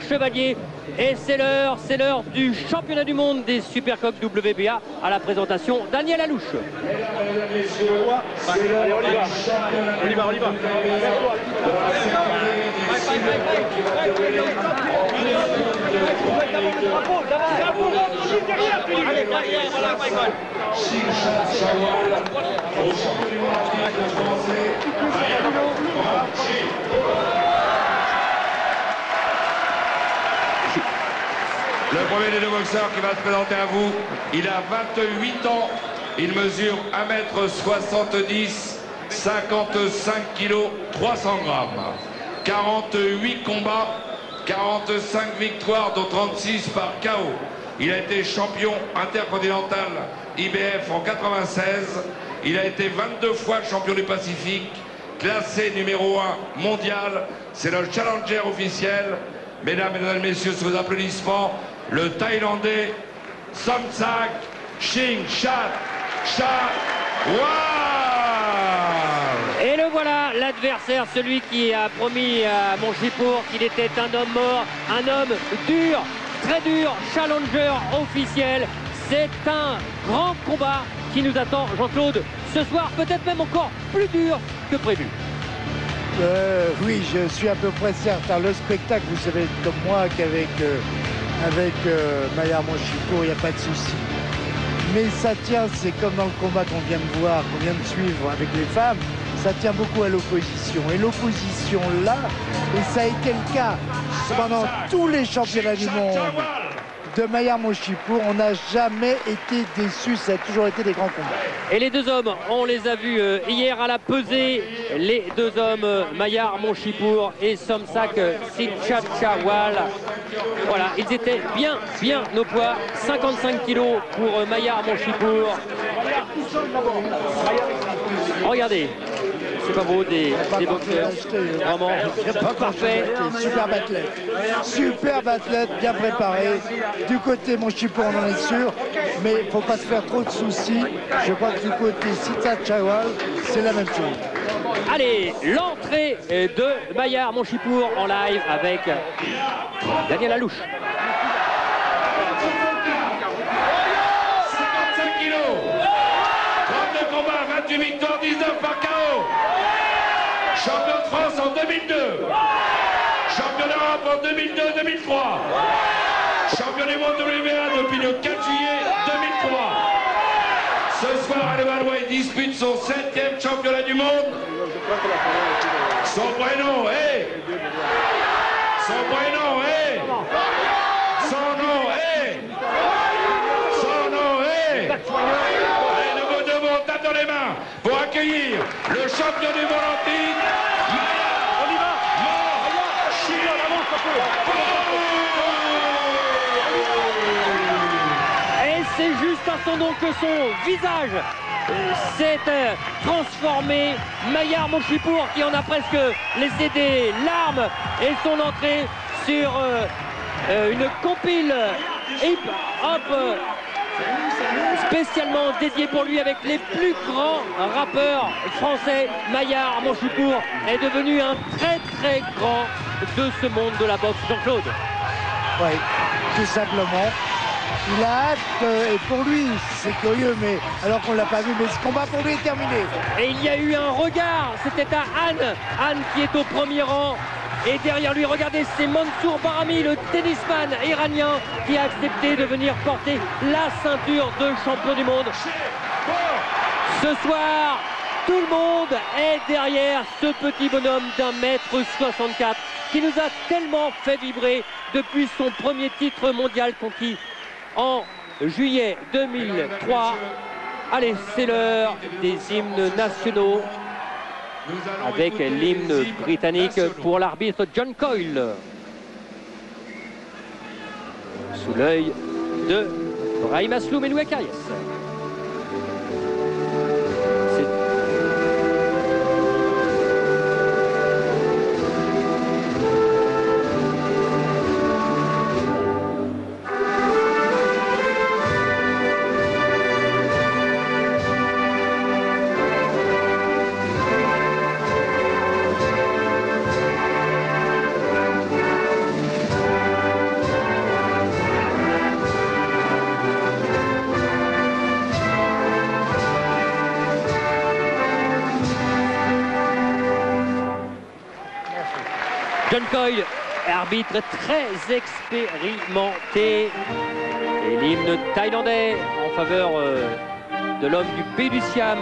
Chevalier. Et c'est l'heure, c'est l'heure du championnat du monde des Supercoques WBA à la présentation Daniel Alouche derrière, voilà, Michael. Le premier des deux boxeurs qui va se présenter à vous, il a 28 ans, il mesure 1m70, 55 kg, 300 grammes. 48 combats, 45 victoires, dont 36 par KO. Il a été champion intercontinental IBF en 96. Il a été 22 fois champion du Pacifique, classé numéro 1 mondial. C'est le challenger officiel. Mesdames, Mesdames, Messieurs, sous vos applaudissements, le Thaïlandais Somsak Ching Chat Chawal. Et le voilà, l'adversaire, celui qui a promis à Monchipour qu'il était un homme mort, un homme dur, très dur, challenger officiel. C'est un grand combat qui nous attend, Jean-Claude, ce soir, peut-être même encore plus dur que prévu. Euh, oui, je suis à peu près certain. Le spectacle, vous savez comme moi qu'avec euh, avec euh, Maillard Monchipo, il n'y a pas de souci. Mais ça tient, c'est comme dans le combat qu'on vient de voir, qu'on vient de suivre avec les femmes, ça tient beaucoup à l'opposition. Et l'opposition là, et ça a été le cas pendant tous les championnats du monde de Maillard Monchipour, on n'a jamais été déçus, ça a toujours été des grands combats. Et les deux hommes, on les a vus euh, hier à la pesée. Les deux hommes, euh, Maillard Monchipour et Somsak Sinchachawal. Voilà, ils étaient bien, bien au poids. 55 kilos pour euh, Maillard Monchipour. Regardez, c'est pas beau, des, des boxeurs. Vraiment, pas parfait. Superbe athlète. Superbe athlète, bien préparé. Du côté Monchipo, on en est sûr. Mais il ne faut pas se faire trop de soucis. Je crois que du côté Sita Chawal, c'est la même chose. Allez, l'entrée de Maillard Monchipour en live avec Daniel Alouche. 55 kilos 32 combats, 28 victoires, 19 par KO Champion de France en 2002 Champion d'Europe en 2002-2003 Champion du monde WBA depuis le 4 juillet 2003 Ce soir, il dispute son septième championnat du monde. Son prénom est... Son prénom est... Son nom est... Son nom est... Et nous vous devons taper dans les mains pour accueillir le champion du monde antique, Maillard. On y va. Mort. Chine, on avance un peu. Et nom que son visage s'est euh, transformé. Maillard Monchipour qui en a presque laissé des larmes et son entrée sur euh, euh, une compile hip hop euh, spécialement dédiée pour lui avec les plus grands rappeurs français. Maillard Monchipour est devenu un très très grand de ce monde de la boxe. Jean-Claude. Oui, tout simplement. Il a hâte, euh, et pour lui, c'est curieux, mais alors qu'on ne l'a pas vu, mais ce combat pour lui est terminé. Et il y a eu un regard, c'était à Anne, Anne qui est au premier rang. Et derrière lui, regardez, c'est Mansour Barami, le tennisman iranien, qui a accepté de venir porter la ceinture de champion du monde. Ce soir, tout le monde est derrière ce petit bonhomme d'un mètre 64 qui nous a tellement fait vibrer depuis son premier titre mondial conquis en juillet 2003. Allez, c'est l'heure des hymnes nationaux avec l'hymne britannique pour l'arbitre John Coyle. Sous l'œil de Brahim Asloum et. John Coyle, arbitre très expérimenté. Et l'hymne thaïlandais en faveur euh, de l'homme du pays du Siam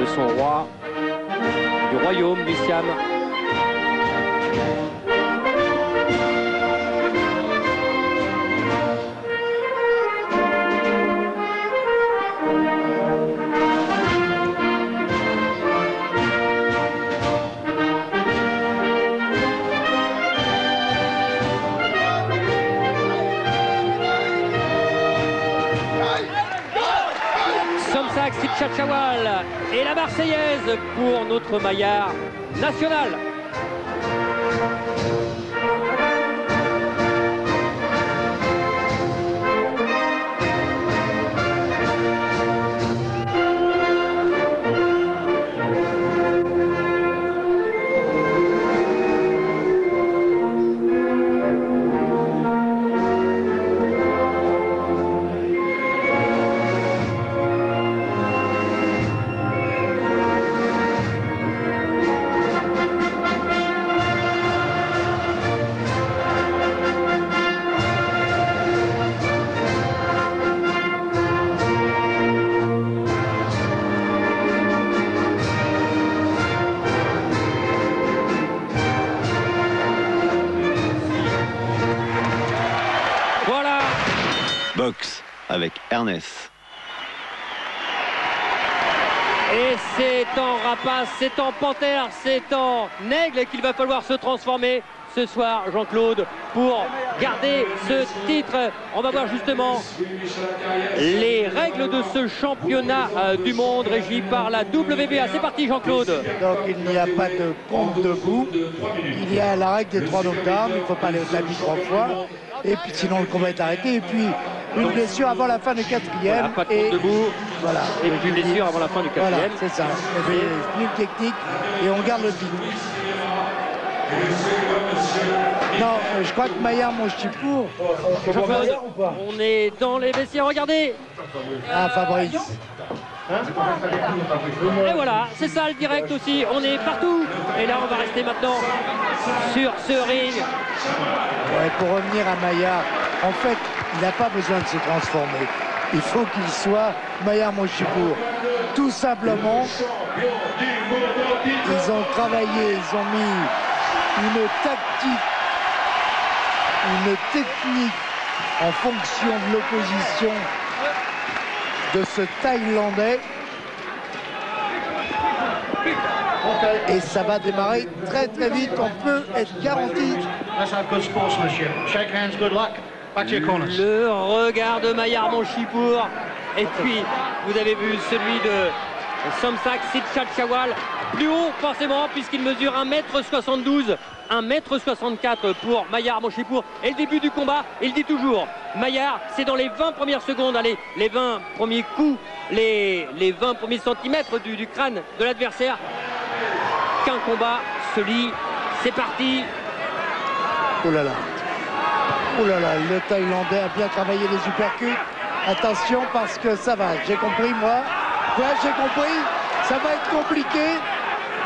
de son roi, du royaume du Siam. Pour notre maillard national. Avec Ernest. et c'est en rapace, c'est en panthère, c'est en aigle qu'il va falloir se transformer ce soir, Jean-Claude, pour garder ce titre. On va voir justement les règles de ce championnat euh, du monde régi par la WBA. C'est parti, Jean-Claude. Donc il n'y a pas de compte debout. Il y a la règle des trois knockdowns. Il ne faut pas les taper trois fois. Et puis sinon le combat est arrêté. Et puis une blessure avant la fin du quatrième. Voilà, pas de et debout. Voilà. Et puis blessure avant la fin du Voilà, quatrième. c'est ça. Une technique et on garde le titre. Non, euh, je crois que Maillard Monchipour. Jean-Claude, on est dans les vestiaires, regardez Ah, Fabrice. Et voilà, c'est ça le direct aussi, on est partout Et là on va rester maintenant sur ce ring Ouais, pour revenir à Maillard, en fait, il n'a pas besoin de se transformer. Il faut qu'il soit Maillard Monchipour. Tout simplement, ils ont travaillé, ils ont mis une tactique, une technique en fonction de l'opposition de ce Thaïlandais. Et ça va démarrer très très vite, on peut être garanti good. Shake hands, good luck. Back to your corners. Le regard de Maillard Monchipour Et puis vous avez vu celui de Somsak Sitchachawal Plus haut forcément puisqu'il mesure 1m72 1m64 pour Maillard Monchipour Et le début du combat, il dit toujours Maillard, c'est dans les 20 premières secondes. Allez, les 20 premiers coups Les, les 20 premiers centimètres du, du crâne de l'adversaire. Qu'un combat se lit. C'est parti. Oh là là. Oh là là, le Thaïlandais a bien travaillé les uppercuts. Attention parce que ça va, j'ai compris moi. Ouais, j'ai compris. Ça va être compliqué.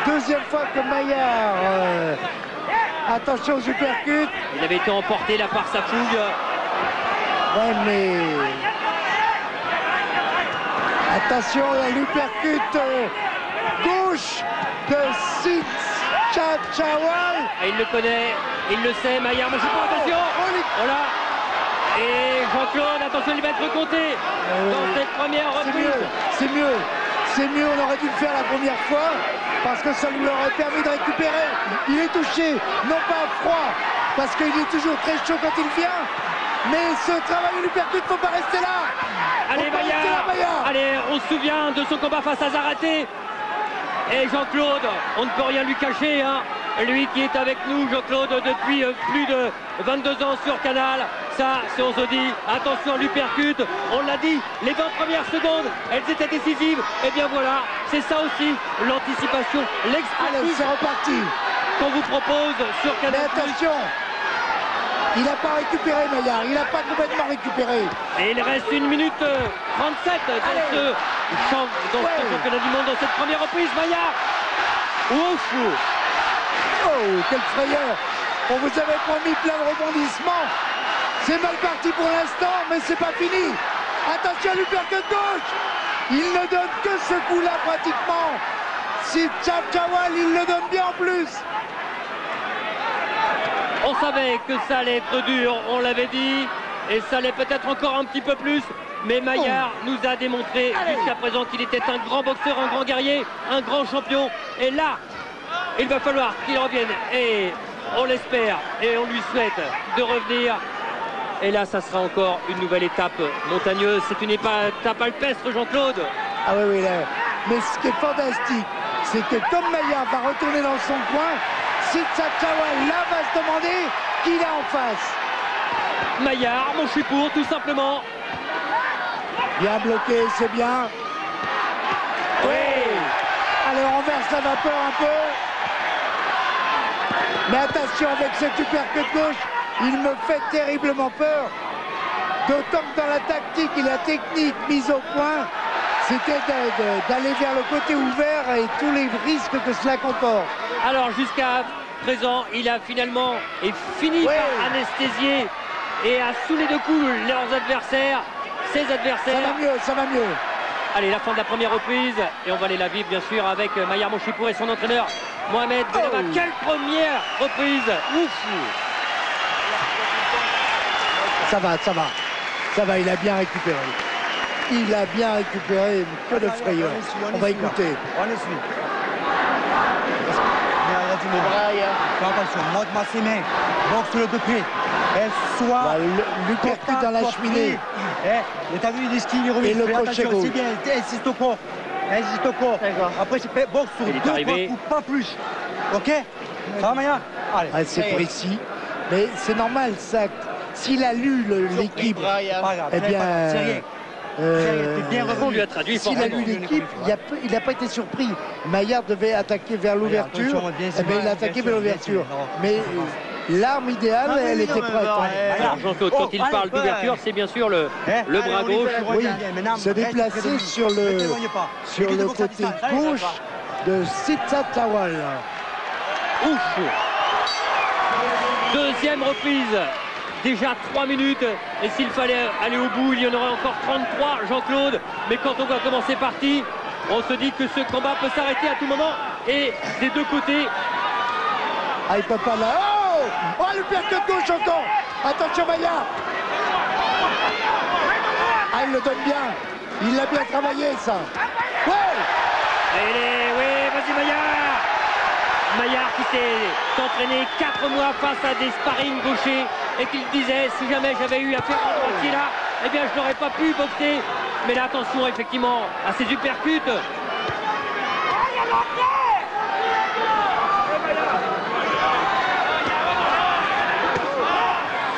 Deuxième fois que Maillard. euh, attention aux uppercuts. Il avait été emporté là par sa fouille Ouais, mais. Attention à l'uppercut euh, gauche de Sit Chachawal. Ah, il le connaît, il le sait, Maillard Monchipour, attention Oh, les- Voilà Et Jean-Claude, attention, il va être compté dans cette première C'est reprise. mieux, c'est mieux, c'est mieux, on aurait dû le faire la première fois parce que ça lui aurait permis de récupérer. Il est touché, non pas froid, parce qu'il est toujours très chaud quand il vient, mais ce travail lui percute, faut pas rester là. Allez, pas Maillard Maillard. Allez, on se souvient de son combat face à Zaraté. Et Jean-Claude, on ne peut rien lui cacher, hein. Lui qui est avec nous, Jean-Claude, depuis euh, plus de 22 ans sur Canal. Ça, c'est on se dit, attention, lui percute. On l'a dit, les 20 premières secondes, elles étaient décisives. Et bien voilà, c'est ça aussi, l'anticipation, l'expertise c'est reparti. qu'on vous propose sur Mais Canal+. attention, il n'a pas récupéré Maillard, il n'a pas complètement récupéré. Et il reste une minute euh, 37 dans, Allez. ce, champ- dans ce championnat du monde, dans cette première reprise. Maillard Ouf Oh Oh, quelle frayeur On vous avait promis plein de rebondissements. C'est mal parti pour l'instant, mais c'est pas fini. Attention à l'uppercut gauche Il ne donne que ce coup-là pratiquement. Si Chawal, il le donne bien en plus. On savait que ça allait être dur, on l'avait dit, et ça allait peut-être encore un petit peu plus. Mais Maillard nous a démontré jusqu'à présent qu'il était un grand boxeur, un grand guerrier, un grand champion. Et là, il va falloir qu'il revienne. Et on l'espère et on lui souhaite de revenir. Et là, ça sera encore une nouvelle étape montagneuse. C'est une étape alpestre, Jean-Claude. Ah oui, oui, là. Mais ce qui est fantastique, c'est que comme Maillard va retourner dans son coin, Chawal là va se demander qui est en face. Maillard, mon pour tout simplement. Bien bloqué, c'est bien. Oui Allez, on renverse la vapeur un peu. Mais attention avec cette uppercut gauche, il me fait terriblement peur. D'autant que dans la tactique et la technique mise au point, c'était d'aller vers le côté ouvert et tous les risques que cela comporte. Alors jusqu'à présent, il a finalement et fini par anesthésier et à sous les deux coups leurs adversaires, ses adversaires. Ça va mieux, ça va mieux. Allez, la fin de la première reprise et on va aller la vivre bien sûr avec Maillard Mochipour et son entraîneur Mohamed oh. Quelle première reprise Ouf Ça va, ça va. Ça va, il a bien récupéré. Il a bien récupéré, que de frayeur. On va écouter. On est suit. Fais attention, monte-moi ses mains. Boxe le depuis. Et soit. Bah, L'uppercut dans la cheminée. Eh, t'as vu l'esquive, il remet. Et le crochet gauche. C'est bien, insiste au corps. Insiste au corps. Après, c'est boxe sur deux, trois coups, pas plus. Ok Ça va, Maya Allez. Ah, c'est précis. Mais c'est normal, ça. S'il a lu l'équipe, eh bien. C'est rien. Euh, lui a traduit. S'il a lu l'équipe, il n'a pas été surpris. Maillard devait attaquer vers l'ouverture. Eh bien, il a attaqué vers l'ouverture. Mais l'arme idéale, elle était prête. Alors, Jean-Claude, quand il parle d'ouverture, c'est bien sûr le, le bras gauche. Oui, se déplacer sur le, sur le côté gauche de Sitsa Tawal. Ouf. Deuxième reprise. Déjà 3 minutes. Et s'il fallait aller au bout il y en aurait encore 33 Jean-Claude. Mais quand on voit comment c'est parti on se dit que ce combat peut s'arrêter à tout moment. Et des deux côtés. Ah il peut pas là oh oh le de gauche encore. Attention Maya. Ah il le donne bien. Il l'a bien travaillé ça. Ouais. Allez, oui vas-y Maya. Maillard qui s'est entraîné 4 mois face à des sparring gauchers. Et qu'il disait si jamais j'avais eu affaire à droitier là, eh bien je n'aurais pas pu boxer. Mais là attention effectivement à ces uppercuts.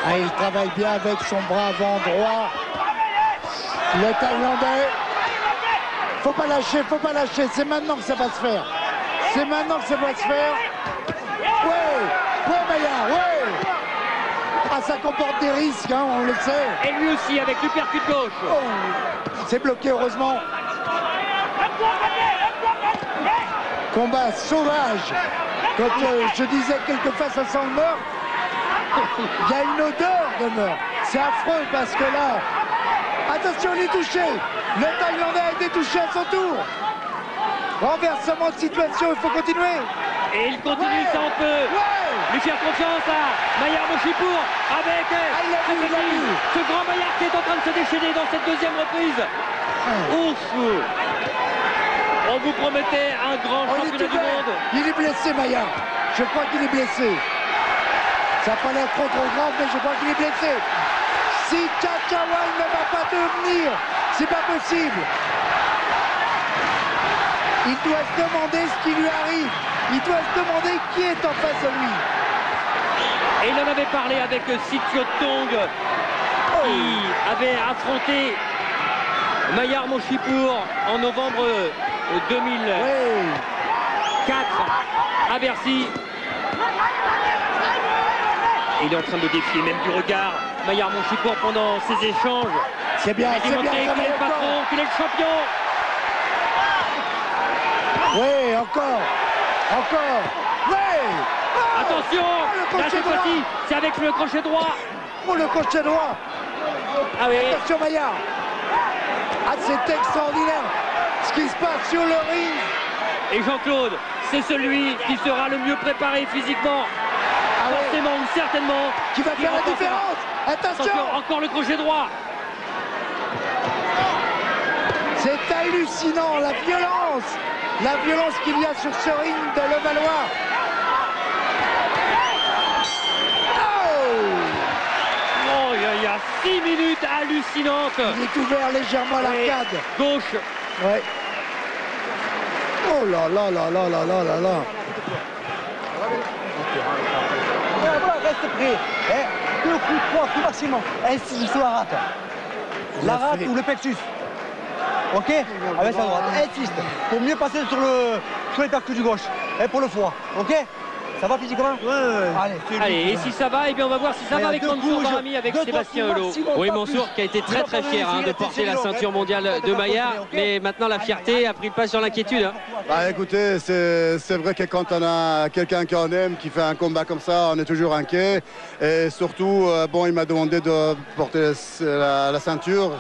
Ah, il travaille bien avec son bras avant droit. Le Thaïlandais. Faut pas lâcher, faut pas lâcher. C'est maintenant que ça va se faire. C'est maintenant que ça va se faire. Ouais, ouais Maillard, ouais. Ah, ça comporte des risques, hein, on le sait. Et lui aussi avec l'uppercut gauche. Oh, c'est bloqué heureusement. Combat sauvage. Quand euh, je disais quelquefois ça sent le meurtre, il y a une odeur de meurtre. C'est affreux parce que là, attention, il est touché. Le Thaïlandais a été touché à son tour. Renversement de situation, il faut continuer. Et il continue, ça on peut lui faire confiance à Maillard Mochipour avec ah, ce, grand Maillard qui est en train de se déchaîner dans cette deuxième reprise. Ah. Ouf On vous promettait un grand championnat du monde. Il est blessé Maillard. Je crois qu'il est blessé. Ça n'a pas l'air trop trop grave, mais je crois qu'il est blessé. Si Tchachawal ne va pas devenir, c'est pas possible. Il doit se demander ce qui lui arrive. Il doit se demander qui est en face de lui. Et il en avait parlé avec Sitio Tong qui avait affronté Maillard Mochipour en novembre 2004 à Bercy. Et il est en train de défier même du regard Maillard Mochipour pendant ses échanges. C'est bien, c'est bien. Qu'il est le patron, qu'il est le champion. Oui, encore. Encore. Oui. Attention le Là, cette fois-ci, c'est avec le crochet droit. Oh, le crochet droit Ah oui, Attention Maillard Ah, c'est extraordinaire ce qui se passe sur le ring et Jean-Claude, c'est celui qui sera le mieux préparé physiquement. Ah ouais, Forcément ou certainement. qui va qui faire la différence Attention encore le crochet droit. C'est hallucinant, la violence La violence qu'il y a sur ce ring de Levallois Oh il y a- il y a 6 minutes hallucinantes. Il est ouvert légèrement à l'arcade. Gauche. Ouais. Oh là là là là là là là là reste prêt. Eh, deux coups, trois coups maximum. Insiste sur la rate. La rate ou le plexus. Ok Avec sa droite. Insiste. Pour mieux passer sur, le, sur les percus du gauche. Et pour le foie. Ok Ça va physiquement Ouais, ouais. Allez, et si ça va, eh bien on va voir si ça Mais va avec Mansour Barami, avec Sébastien Hulot. Oui, Mansour qui a été très très fier hein, de porter la ceinture mondiale de Maillard, mais maintenant la fierté a pris le pas sur l'inquiétude. hein. Bah écoutez, c'est c'est vrai que quand on a quelqu'un qu'on aime qui fait un combat comme ça, on est toujours inquiet. Et surtout, euh, bon, il m'a demandé de porter la, la ceinture.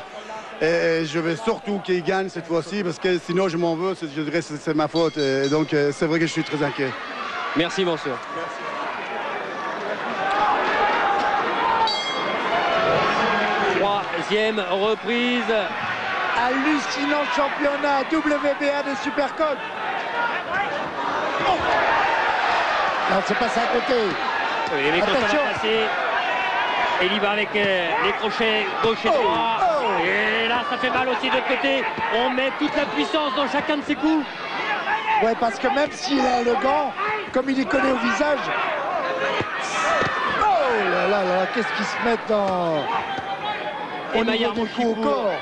Et je vais surtout qu'il gagne cette fois-ci parce que sinon je m'en veux, c'est- je dirais que c'est c'est ma faute. Et donc euh, c'est vrai que je suis très inquiet. Merci Mansour. Troisième reprise. Hallucinant championnat WBA de Supercode. Oh non, c'est passé à côté. Oui, ça Attention. et va avec euh, les crochets gauche et Oh, droit. oh. Et là, ça fait mal aussi de l'autre côté. On met toute la puissance dans chacun de ses coups. Ouais, parce que même s'il a le gant, comme il est collé au visage. Oh là là là, là, qu'est-ce qu'ils se mettent dans. Et Maillard au corps.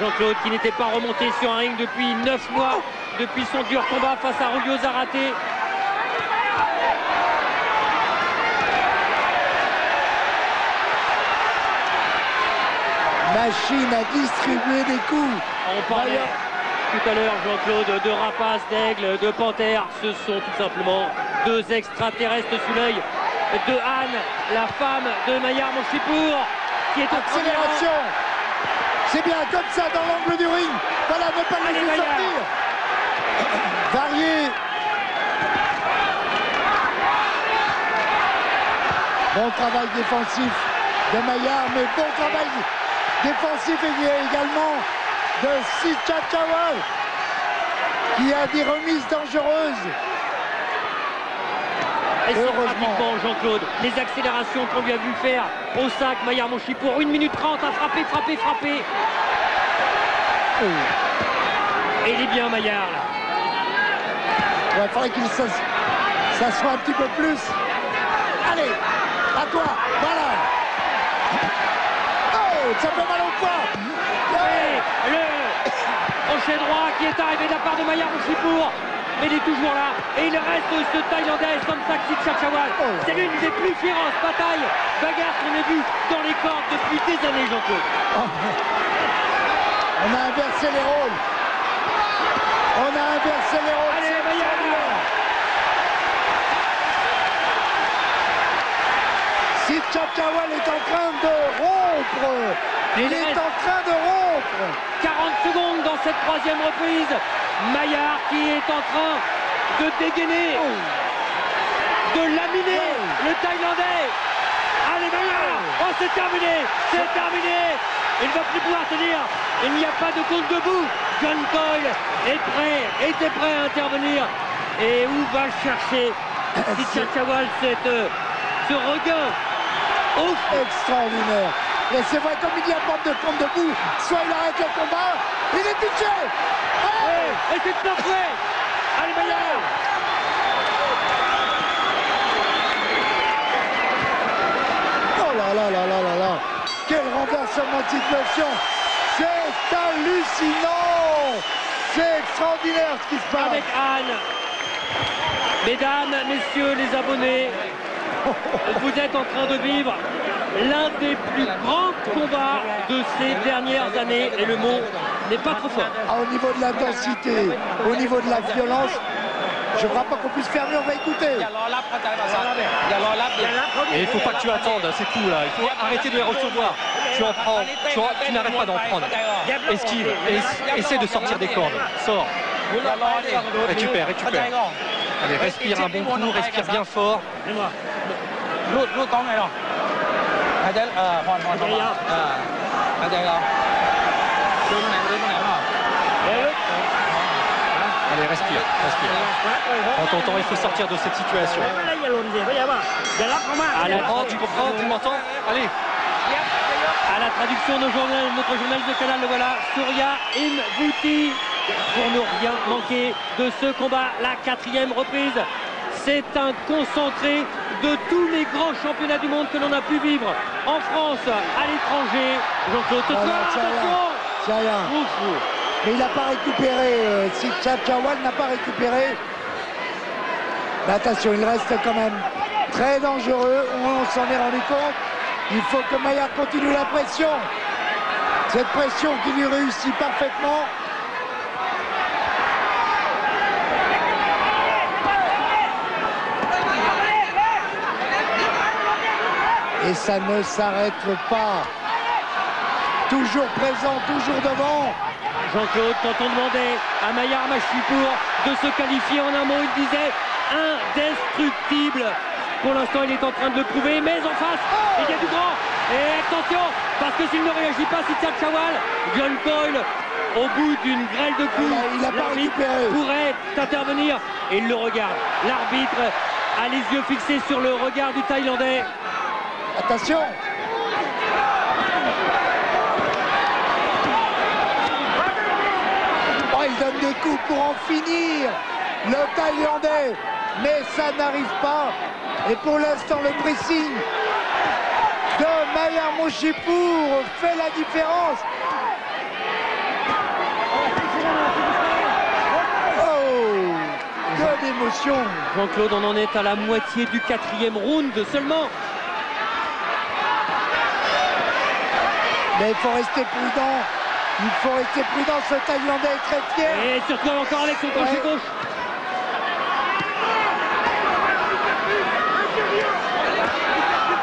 Jean-Claude qui n'était pas remonté sur un ring depuis 9 mois, depuis son dur combat face à Julio Zarate. Machine à distribuer des coups. On parlait Maillard. tout à l'heure, Jean-Claude, de rapaces, d'aigles, de panthères. Ce sont tout simplement deux extraterrestres sous l'œil de Anne, la femme de Maillard Monchipour, qui est. Accélération. C'est bien comme ça dans l'angle du ring. Voilà, ne pas le Allez, laisser sortir. Varié. Bon travail défensif de Maillard, mais bon travail défensif également de Sichachawal qui a des remises dangereuses. Et pratiquement Jean-Claude. Les accélérations qu'on lui a vu faire au sac, Maillard Monchipour, 1 minute 30 à frapper, frapper, frapper. Et il est bien Maillard là. Il faudrait qu'il s'ass- s'assoie un petit peu plus. Allez, à toi, voilà. Oh, ça fait mal au poids. Et le crochet droit qui est arrivé de la part de Maillard Monchipour. Mais il est toujours là. Et il reste ce Thaïlandais, Samsak Chachawal. Oh. C'est l'une des plus féroces batailles, bagarres qu'on ait vues dans les cordes depuis des années, Jean-Claude. On a inversé les rôles. On a inversé les rôles. Allez. Si Chachawal est en train de rompre, il Il est reste- en train de rompre. 40 secondes dans cette troisième reprise. Maillard qui est en train de dégainer, de laminer le Thaïlandais. Allez Maillard Oh c'est terminé C'est terminé Il ne va plus pouvoir tenir. Il n'y a pas de compte debout. John Coyle est prêt, était prêt à intervenir. Et où va chercher si Chachawal cette, euh, ce regain Ouf Extraordinaire. Et c'est vrai, comme il y a pas de compte debout, soit il arrête le combat, il est touché. Allez Et c'est tout prêt Allez Maillard Oh là là là là là là. Quel renversement de situation. C'est hallucinant. C'est extraordinaire ce qui se passe. Avec Anne. Mesdames, messieurs les abonnés, vous êtes en train de vivre l'un des plus grands combats de ces dernières années et le mot n'est pas trop fort. Ah, au niveau de l'intensité, au niveau de la violence, je ne crois pas qu'on puisse faire mieux, on va écouter. Et il faut pas que tu attendes ces coups là, il faut arrêter de les recevoir. Tu en prends, tu, n'arrêtes pas d'en prendre. Esquive, essaie de sortir des cordes, sors. Récupère, récupère. Allez, respire un bon coup, respire bien fort. ใจเอ่อผ่อนผ่อนผ่อนเอ่อหายใจเราดูตรงไหนดูตรงไหนเปล่า Allez, respire, respire. En ton temps, il faut sortir de cette situation. อย่าหล่นเสียเข้าใจป่ะอย่ารับเขามาก Tu comprends, tu comprends, tu m'entends Allez, À la traduction de journal, notre journaliste de canal, le voilà, Souria Mbouti, pour ne rien manquer de ce combat, la quatrième reprise. C'est un concentré de tous les grands championnats du monde que l'on a pu vivre en France, à l'étranger. Jean-Claude, attention. Mais il n'a pas récupéré. euh, si Tchatchawal n'a pas récupéré. Mais attention, il reste quand même très dangereux. On s'en est rendu compte. Il faut que Maillard continue la pression. Cette pression qui lui réussit parfaitement. Et ça ne s'arrête pas. Toujours présent, toujours devant. Jean-Claude, quand on demandait à Maillard Machipour de se qualifier en un mot, il disait indestructible. Pour l'instant, il est en train de le prouver, mais en face, il y a du grand. Et attention, parce que s'il ne réagit pas, c'est Chawal, John Coyle, au bout d'une grêle de coups, Il a- il a l'arbitre pourrait intervenir. Et il le regarde. L'arbitre a les yeux fixés sur le regard du Thaïlandais. Attention. Oh, il donne des coups pour en finir. Le Thaïlandais. Mais ça n'arrive pas. Et pour l'instant, le pressing de Maya Moshipour fait la différence. Oh Que d'émotion Jean-Claude, on en est à la moitié du quatrième round seulement. Mais il faut rester prudent il faut rester prudent, ce Thaïlandais est très fier. Et surtout encore avec son crochet Ouais. gauche.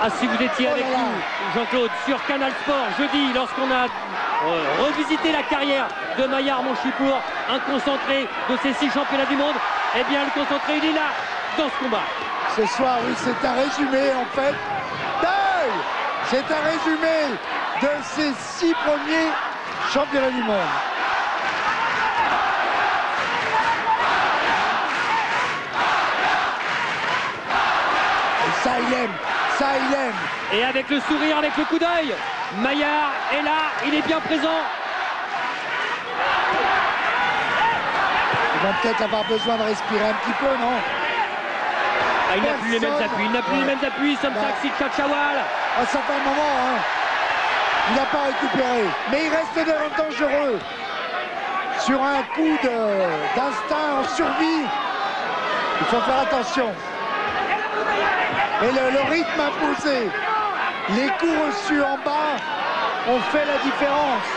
Ah, si vous étiez Oh avec là là. nous, Jean-Claude, sur Canal Sport, jeudi, lorsqu'on a euh, revisité la carrière de Maillard Monchipour, un concentré de ces six championnats du monde, eh bien, le concentré, il est là, dans ce combat. Ce soir, oui, c'est un résumé en fait. C'est un résumé de ces six premiers championnats du monde. Et ça, il aime. Ça, il aime. Et avec le sourire, avec le coup d'œil, Maillard est là, il est bien présent. Ils vont peut-être avoir besoin de respirer un petit peu, non? Ah, il n'a plus les mêmes appuis, il n'a plus les mêmes appuis, Somsak Bah. Chachawal. À certains moments, hein, il n'a pas récupéré. Mais il reste de- dangereux. Sur un coup de- d'instinct en survie, il faut faire attention. Et le, le rythme imposé, les coups reçus en bas ont fait la différence.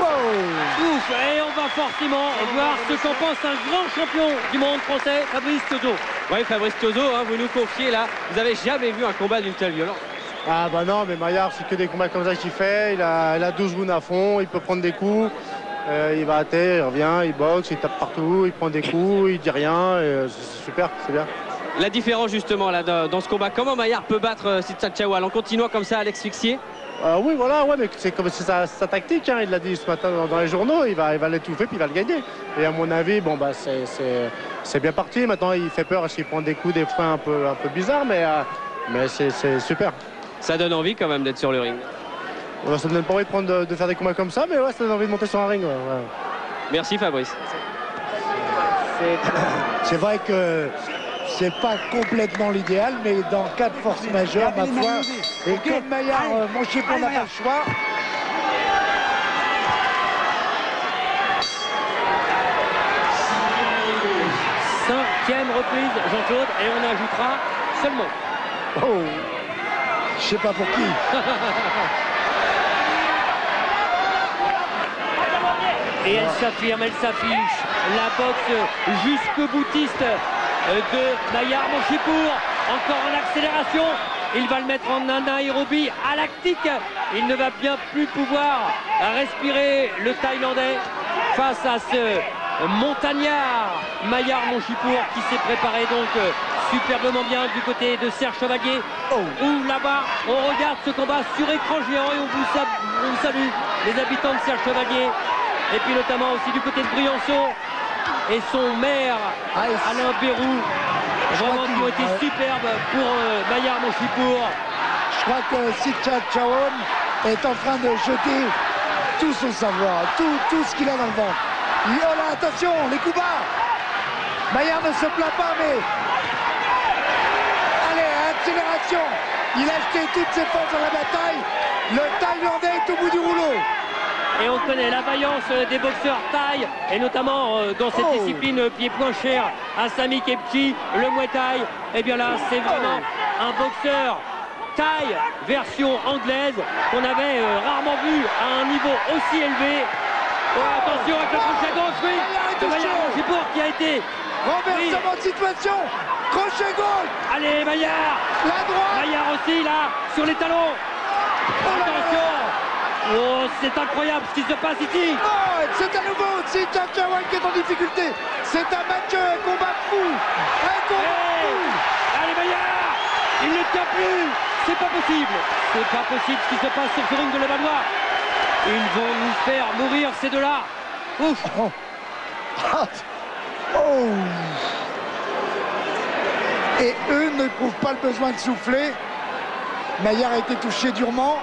Wow. Ouf, et on va forcément voir ce qu'en pense un grand champion du monde français, Fabrice Tiozo. Oui, Fabrice Tozo, hein, vous nous confiez là, vous avez jamais vu un combat d'une telle violence. Ah bah non, mais Maillard, c'est que des combats comme ça qu'il fait. Il a, il a 12 rounds à fond, il peut prendre des coups. Euh, il va à terre, il revient, il boxe, il tape partout, il prend des coups, il dit rien. euh, c'est super, c'est bien. La différence justement là dans ce combat, comment Maillard peut battre euh, Sitsa Chawal en continuant comme ça à l'exfixier? Euh, oui, voilà, ouais, mais c'est comme c'est sa, sa tactique. hein, il l'a dit ce matin dans, dans les journaux. Il va, il va l'étouffer puis il va le gagner. Et à mon avis, bon bah c'est- bien parti. Maintenant, il fait peur parce qu'il prend des coups, des freins un peu, un peu bizarres, mais euh, mais c'est super. Ça donne envie quand même d'être sur le ring. Ouais, Ça me donne pas envie de, prendre de, de faire des combats comme ça, mais ouais, ça donne envie de monter sur un ring. ouais, ouais. Merci Fabrice. C'est vrai que c'est pas complètement l'idéal, mais dans cas de force majeure, ma foi, et comme Maillard, euh, mon chip, on n'a pas le choix. Cinquième reprise, Jean-Claude, et on ajoutera seulement. Oh, je sais pas pour qui. Et elle s'affirme, elle s'affiche. La boxe jusque boutiste de Maillard Monchipour. Encore en accélération. Il va le mettre en anaérobie à lactique. Il ne va bien plus pouvoir respirer le Thaïlandais face à ce montagnard Maillard Monchipour qui s'est préparé donc superbement bien du côté de Serge Chevalier. Oh. Où là-bas, on regarde ce combat sur écran géant et on vous, sab- on vous salue les habitants de Serge Chevalier. Et puis notamment aussi du côté de Briançon et son maire Ah, et- Alain Bérou. Vraiment qui ont été ouais. superbes pour euh, Maillard Monchipour. Je crois que Sitcha Chawon est en train de jeter tout son savoir, tout, tout ce qu'il a dans le ventre. Il, oh là, attention, les coups bas Maillard ne se plaint pas, mais... Il a jeté toutes ses forces dans la bataille. Le Thaïlandais est au bout du rouleau. Et on connaît la vaillance des boxeurs thaï, et notamment euh, dans cette Oh. discipline euh, pied-point cher, à Sami Kepchi, le Muay Thai. Et bien là, c'est vraiment un boxeur thaï version anglaise qu'on avait euh, rarement vu à un niveau aussi élevé. Oh, attention avec le crochet gauche, oui, de. Maillard qui a été. Renversement de situation Crochet gauche. Allez, Maillard. La droite. Maillard aussi là, sur les talons. Attention. Oh, c'est incroyable ce qui se passe ici. Oh, c'est à nouveau Sitcha Chawon qui est en difficulté. C'est un match, un combat fou. Un combat Hey. fou. Allez Maillard. Il ne tient plus. C'est pas possible. C'est pas possible ce qui se passe sur ce ring de Levallois. Ils vont nous faire mourir ces deux-là. Ouf. Ah. Oh. Et eux n'éprouvent pas le besoin de souffler. Maillard a été touché durement.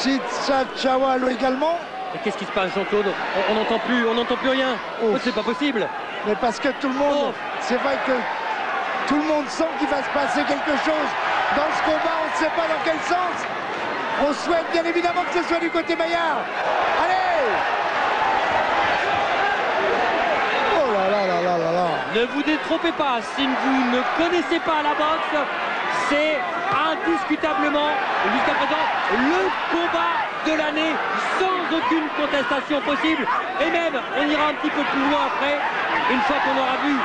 Sitcha Chawal également. Mais qu'est-ce qui se passe Jean-Claude? On- n'entend plus, on n'entend plus rien. Oh, C'est pas possible Mais parce que tout le monde, Oh. c'est vrai que tout le monde sent qu'il va se passer quelque chose dans ce combat. On ne sait pas dans quel sens. On souhaite bien évidemment que ce soit du côté Maillard. Allez Oh là là là là là là Ne vous détrompez pas, si vous ne connaissez pas la boxe, c'est indiscutablement, jusqu'à présent, le combat de l'année sans aucune contestation possible. Et même, on ira un petit peu plus loin après, une fois qu'on aura vu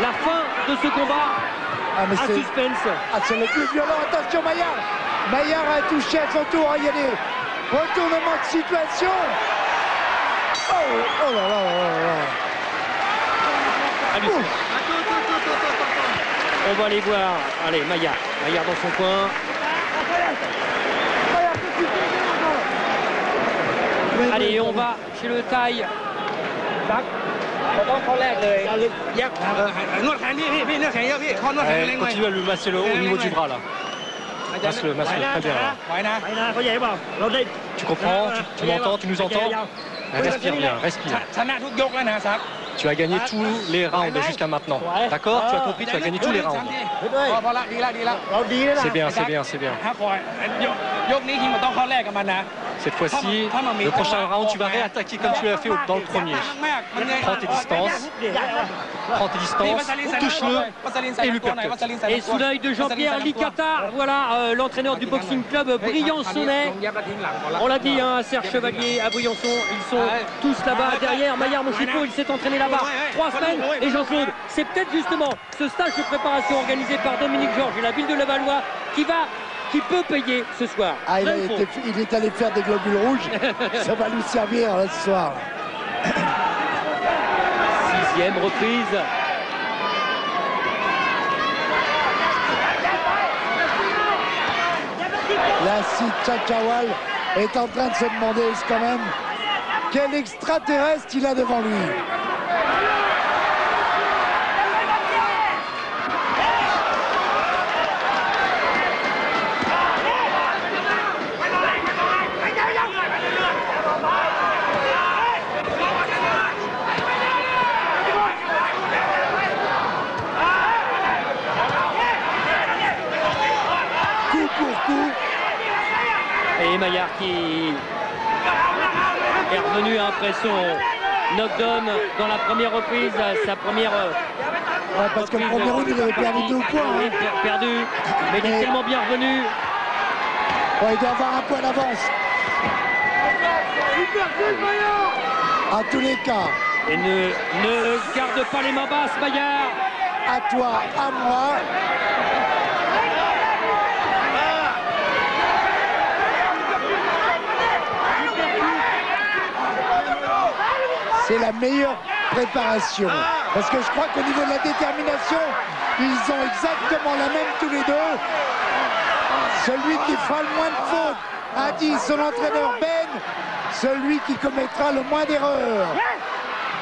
la fin de ce combat. Ah, mais c'est- suspense. Ah, c'est le plus violent. Attention, Maillard. Maillard a touché à son tour. Il y a des retournements de situation. Oh, oh là là là là hallucinant. On va aller voir. Allez, Maya. Maillard dans son coin. Allez, on va chez le taille. Allez, eh, continue à lui masser le haut au niveau du bras là. Masse le, masse le, très bien. Tu comprends, tu, tu m'entends, tu nous entends Respire bien, respire. Tu as gagné tous les rounds jusqu'à maintenant. D'accord Tu as compris, tu as gagné tous les rounds. C'est bien, c'est bien, c'est bien. Cette fois-ci, le prochain round, tu vas réattaquer comme tu l'as fait dans le premier. Prends tes distances. Prends tes distances. Touche-le et lui Et sous l'œil de Jean-Pierre Licata, voilà euh, l'entraîneur du Boxing Club Briançonnet. On l'a dit, hein, Serge Chevalier à Briançon, ils sont tous là-bas derrière. Maillard Mochico, il s'est entraîné là-bas trois semaines. Et Jean-Claude, c'est peut-être justement ce stage de préparation organisé par Dominique Georges et la ville de Levallois qui va qui peut payer ce soir. Ah, il, été- il est allé faire des globules rouges. Ça va lui servir là, ce soir. Sixième reprise. Là, si Tchachawal est en train de se demander quand même quel extraterrestre il a devant lui? Coup pour coup, Et Maillard qui est revenu après son knockdown dans la première reprise, sa première euh, Ouais, parce que le premier round, il avait perdu deux points. Hein. per- perdu, mais il est tellement bien revenu. Ouais, il doit avoir un point d'avance. À tous les cas, Et ne, ne garde pas les mains basses, Maillard. à toi, à moi. C'est la meilleure préparation. Parce que je crois qu'au niveau de la détermination, ils ont exactement la même tous les deux. Celui qui fera le moins de fautes, a dit son entraîneur Ben, celui qui commettra le moins d'erreurs.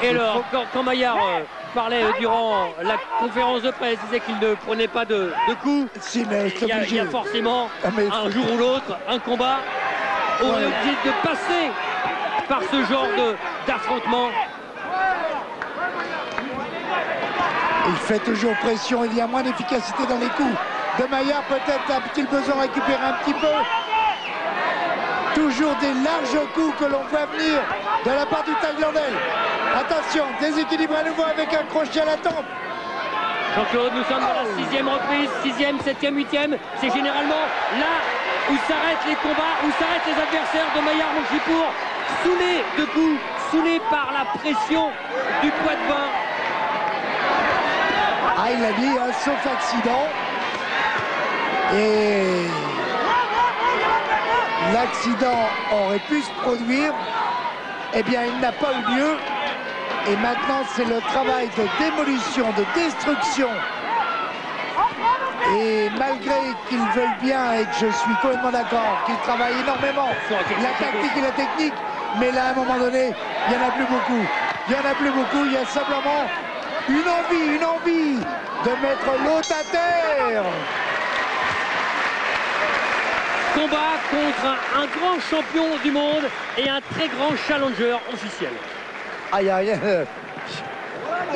Et alors, quand, quand Maillard euh, parlait euh, durant la conférence de presse, il disait qu'il ne prenait pas de, de coups. Si, Il y, a, il y a obligé. forcément Ah, mais- un jour ou l'autre un combat on est obligé de passer par ce genre de- d'affrontement. Il fait toujours pression, il y a moins d'efficacité dans les coups. De Maillard peut-être a-t-il besoin de récupérer un petit peu. Toujours des larges coups que l'on voit venir de la part du Thaïlandais. Attention, déséquilibre à nouveau avec un crochet à la tempe. Jean-Claude, nous sommes dans la sixième reprise, sixième, septième, huitième. C'est généralement là où s'arrêtent les combats, où s'arrêtent les adversaires de Maillard Monchipour, saoulés de coups, saoulés par la pression du poids de vin. Ah, il a dit, hein, sauf accident. Et l'accident aurait pu se produire. Eh bien, il n'a pas eu lieu. Et maintenant, c'est le travail de démolition, de destruction. Et malgré qu'ils veulent bien et que je suis complètement d'accord, qu'ils travaillent énormément, la tactique et la technique, mais là, à un moment donné, il n'y en a plus beaucoup. Il n'y en a plus beaucoup, il y a simplement une envie, une envie de mettre l'autre à terre. Combat contre un, un grand champion du monde et un très grand challenger officiel. Aïe, aïe, aïe.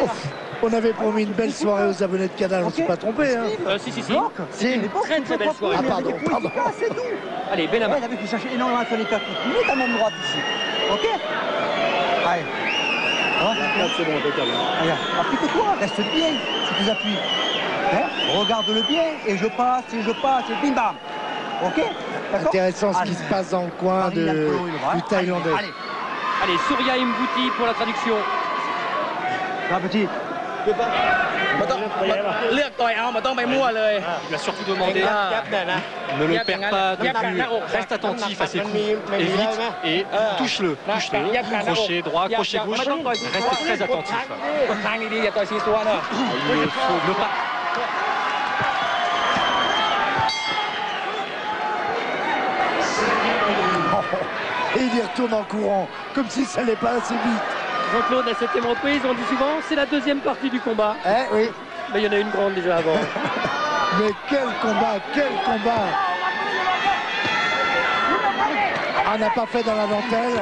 Ouf, On avait promis une belle soirée aux abonnés de Canal, on ne s'est pas trompé. Hein. Euh, si, si, si. Si. Une très très belle soirée. Ah, pardon, pardon. C'est tout. Allez, belle Ouais, il avait pu chercher énormément à faire les percutes. Mets ta main droite ici. Ok Allez. Ouais, c'est bon, impeccable. Regarde, applique-toi, reste bien si tu appuies. Hein Regarde le bien et je passe et je passe et bim bam. Ok Intéressant ce qui se passe dans le coin de, du Thaïlandais. Allez, Allez, Surya Mbouti pour la traduction. Un petit. ไม่ต้องเลือกต่อยเอาไม่ต้องไปมั่วเลย Il lui a surtout demandé ne le perds pas de vue, reste attentif à ses coups, évite et touche-le, touche-le, crochet droit, crochet gauche, reste très attentif. ทางดีๆอย่าต่อยซีซัวเนอะ Il faut ne pas Et il y retourne en courant, comme si ça n'allait pas assez vite. Jean-Claude, la septième reprise, on dit souvent, c'est la deuxième partie du combat. Eh oui, Mais il y en a une grande déjà avant. mais quel combat, quel combat Ah, On n'a pas fait dans la dentelle.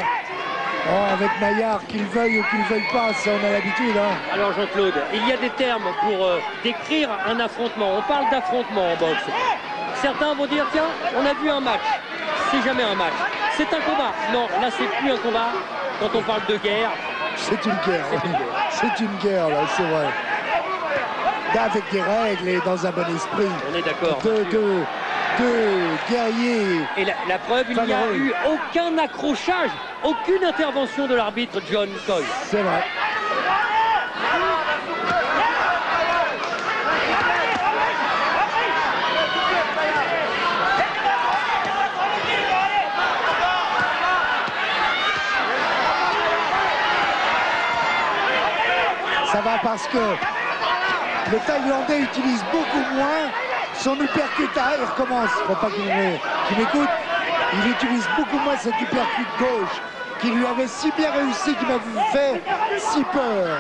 Oh, avec Maillard, qu'il veuille ou qu'il veuille pas, ça on a l'habitude. Hein. Alors Jean-Claude, il y a des termes pour euh, décrire un affrontement. On parle d'affrontement en boxe. Certains vont dire, tiens, on a vu un match. C'est jamais un match. C'est un combat. Non, là c'est plus un combat. Quand on parle de guerre, C'est une guerre, C'est une guerre, là, c'est vrai. Avec des règles et dans un bon esprit. on est d'accord. Deux, deux, deux guerriers. Et la, la preuve, il n'y a eu aucun accrochage, aucune intervention de l'arbitre John Coy. C'est vrai. Va parce que le Thaïlandais utilise beaucoup moins son uppercut. Ah, il recommence. Faut pas qu'il m'é- qu'il m'écoute. Il utilise beaucoup moins cet uppercut gauche qui lui avait si bien réussi, qui m'avait fait si peur.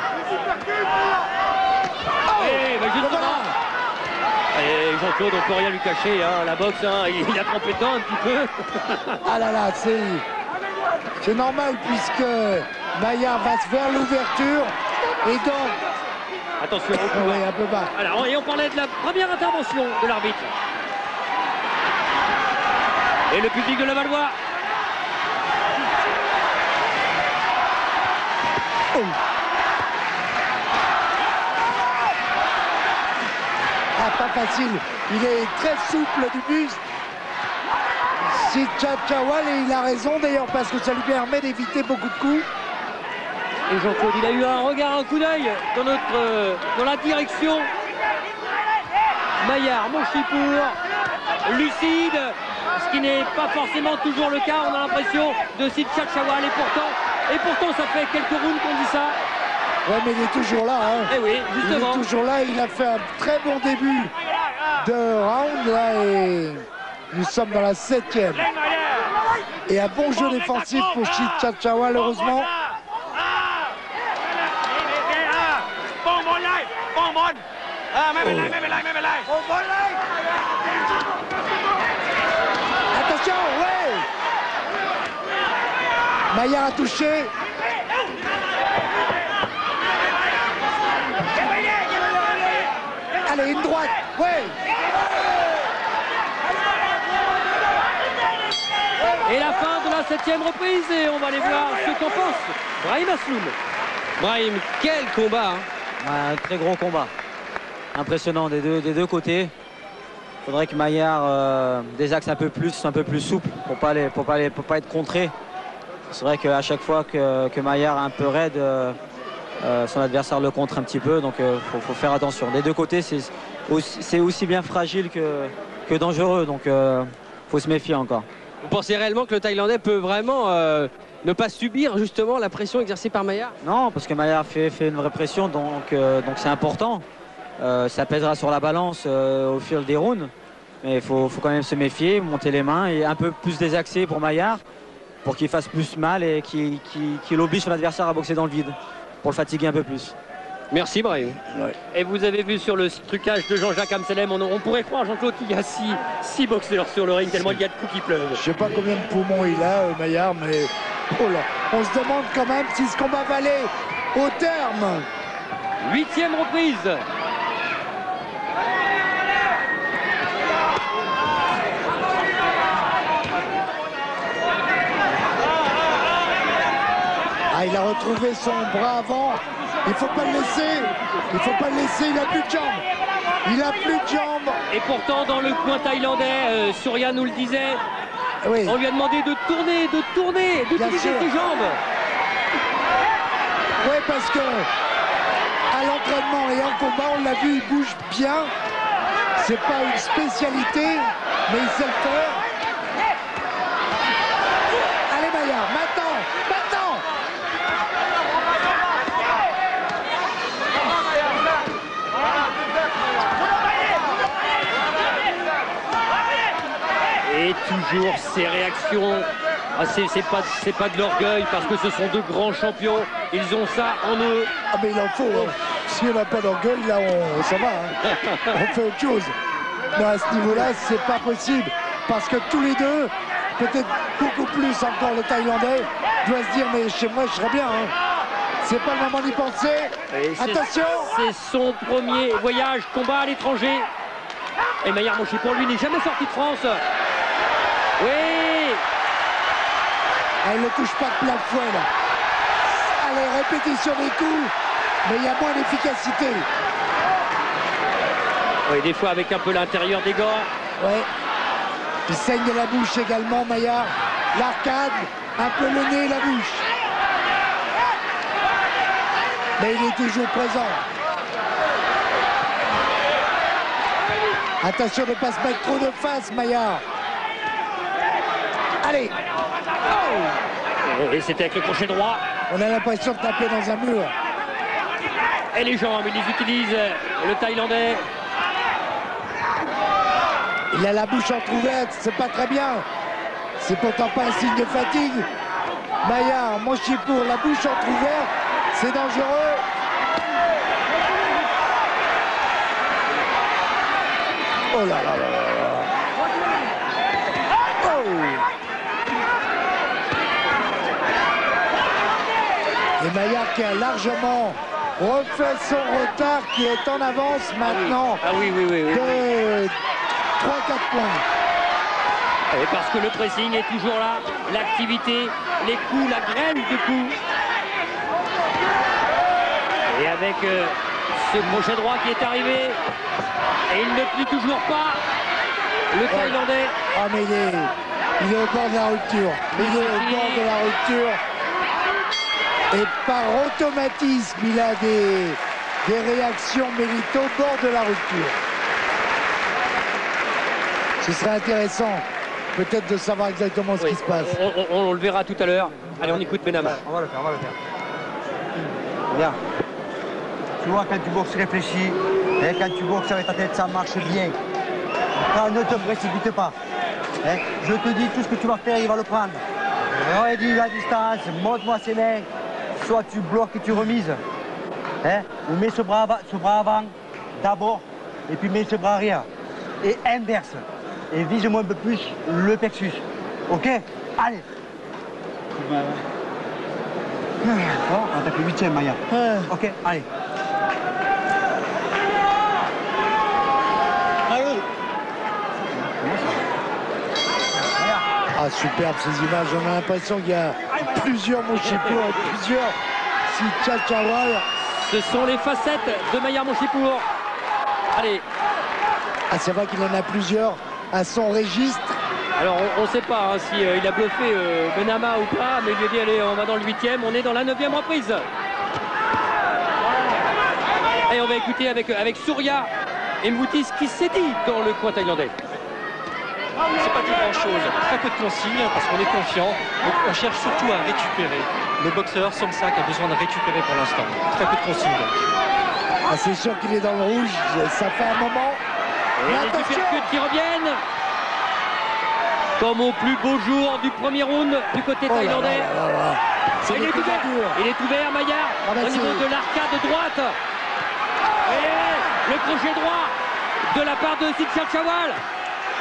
Eh, ben, justement. Voilà. Et Jean-Claude, on peut rien lui cacher. hein, La boxe, hein, il a trempé dedans un petit peu. Ah là là, c'est c'est normal puisque Maillard va vers l'ouverture et donc Attention au Ah un peu bas. Alors, et on parlait de la première intervention de l'arbitre. Et le public de la Valois. Ah, pas facile. Il est très souple du buste. Si Tchatchawal, et il a raison d'ailleurs, parce que ça lui permet d'éviter beaucoup de coups. Et Jean-Claude, il a eu un regard, un coup d'œil dans, notre, euh, dans la direction. Maillard, Monchipour, lucide, ce qui n'est pas forcément toujours le cas. On a l'impression de Sid Tchatchawal et pourtant, et pourtant ça fait quelques rounds qu'on dit ça. Ouais, mais il est toujours là. Hein. Eh oui, justement. Il est toujours là. Il a fait un très bon début de round là et nous sommes dans la septième. Et un bon jeu défensif pour Chachawal, heureusement. Attention, ouais Maillard a touché. Allez, une droite, ouais Et la fin de la septième reprise et on va aller voir ce qu'en pense Brahim Asloum. Brahim, quel combat hein. Un très gros combat. Impressionnant des deux, des deux côtés. Il faudrait que Maillard euh, des axes un peu plus, un peu plus souple pour pas pour pas aller, pour pas être contré. C'est vrai qu'à chaque fois que, que, Maillard est un peu raide, euh, euh, son adversaire le contre un petit peu. Donc il faut, faut, faire attention. Des deux côtés, c'est aussi, aussi, bien fragile que, que dangereux. Donc il faut se méfier encore. Vous pensez réellement que le Thaïlandais peut vraiment euh, ne pas subir justement la pression exercée par Maillard? Non, parce que Maillard fait, fait une vraie pression, donc euh, donc c'est important. Euh, ça pèsera sur la balance au fil des rounds. Mais il faut, faut, quand même se méfier, monter les mains et un peu plus désaxé pour Maillard pour qu'il fasse plus mal et qu'il qu qu oblige son adversaire à boxer dans le vide pour le fatiguer un peu plus. Merci Brahim. Ouais. Et vous avez vu sur le trucage de Jean-Jacques Amselem, on, on, pourrait croire Jean-Claude qu'il y a six, six boxeurs sur le ring tellement il y a de coups qui pleuvent. Je sais pas combien de poumons il a, euh, Maillard, mais oh là, on se demande quand même si ce combat va aller au terme. Huitième reprise. Ah, il a retrouvé son bras avant. Il faut pas le laisser. Il faut pas le laisser. Il a plus de jambes. Il a plus de jambes. Et pourtant, dans le coin thaïlandais, euh, Surya nous le disait, oui. on lui a demandé de tourner, de tourner, d'utiliser ses jambes. Oui, parce que à l'entraînement et en combat, on l'a vu, il bouge bien. C'est pas une spécialité, mais il sait le faire. Allez, Maillard, maintenant, maintenant Toujours ces réactions. Ah, c'est pas, pas de l'orgueil parce que ce sont deux grands champions. Ils ont ça en eux. Ah mais il en faut. Hein. Si on n'a pas d'orgueil, là on, ça va. Hein. on fait autre chose. Mais à ce niveau-là, c'est pas possible. Parce que tous les deux, peut-être beaucoup plus encore le Thaïlandais, doit se dire mais chez moi je serais bien. Hein. C'est pas le moment d'y penser. Attention C'est son premier voyage, combat à l'étranger. Et Maillard pour lui, n'est jamais sorti de France. Oui Elle ne touche pas de plein fouet là. Allez, répétition des coups, mais il y a moins d'efficacité. Oui, des fois avec un peu l'intérieur des gants. Ouais. Il saigne de la bouche également, Maillard. L'arcade, un peu le nez et la bouche. Mais il est toujours présent. Attention de ne pas se mettre trop de face, Maillard. Allez oh Et c'était avec le crochet droit. On a l'impression de taper dans un mur. Et les jambes, il les utilise, le Thaïlandais. Il a la bouche entrouverte, c'est pas très bien. C'est pourtant pas un signe de fatigue. Maillard, Monchipour, la bouche entrouverte, c'est dangereux. Oh là là là là Et Maillard qui a largement refait son retard, qui est en avance maintenant ah oui. Ah oui, oui, oui, de 3-4 points. Et parce que le pressing est toujours là, l'activité, les coups, la graine de coups. Et avec euh, ce crochet droit qui est arrivé, et il ne plie toujours pas le Thaïlandais. Ah mais il est, Il est au bord de la rupture. Il est au bord de la rupture. Et par automatisme, il a des, des réactions, mais il est au bord de la rupture. Ce serait intéressant, peut-être, de savoir exactement ce Oui, qui se passe. On, on- on le verra tout à l'heure. Allez, on écoute Benama. On va le faire, on va le faire. Regarde. Tu vois, quand tu boxes réfléchi, et quand tu boxes avec ta tête, ça marche bien. Quand ne te précipite pas. Hein, Je te dis, tout ce que tu vas faire, il va le prendre. Redis la distance, monte-moi ses mains. Soit tu bloques et tu remises. Hein, ou mets ce bras, ava- ce bras avant, d'abord, et puis mets ce bras arrière. Et inverse. Et vise-moi un peu plus le plexus. Ok? Allez. Bon, on attaque le huitième, Maya. Ok, allez. Allez. Ah, superbe ces images. On a l'impression qu'il y a plusieurs Monchipour et plusieurs. Ce sont les facettes de Maillard Monchipour. Allez, Ah, c'est vrai qu'il en a plusieurs à son registre. alors on ne sait pas hein, si euh, il a bluffé euh, Benama ou pas, mais il lui a dit allez, on va dans le huitième, on est dans la neuvième reprise. Et on va écouter avec, avec Souria et Moutis qui s'est dit dans le coin thaïlandais. C'est pas dit grand chose. Très peu de consignes parce qu'on est confiant. Donc on cherche surtout à récupérer. Le boxeur Somsak a besoin de récupérer pour l'instant. Très peu de consignes donc. Ah, c'est sûr qu'il est dans le rouge. Ça fait un moment. Et Mais les uppercuts qui reviennent. Comme au plus beau jour du premier round du côté Oh thaïlandais. là là là. C'est il est ouvert, il est ouvert Maillard Ah au niveau de l'arcade droite. Et le crochet droit de la part de Sitchar Chawal.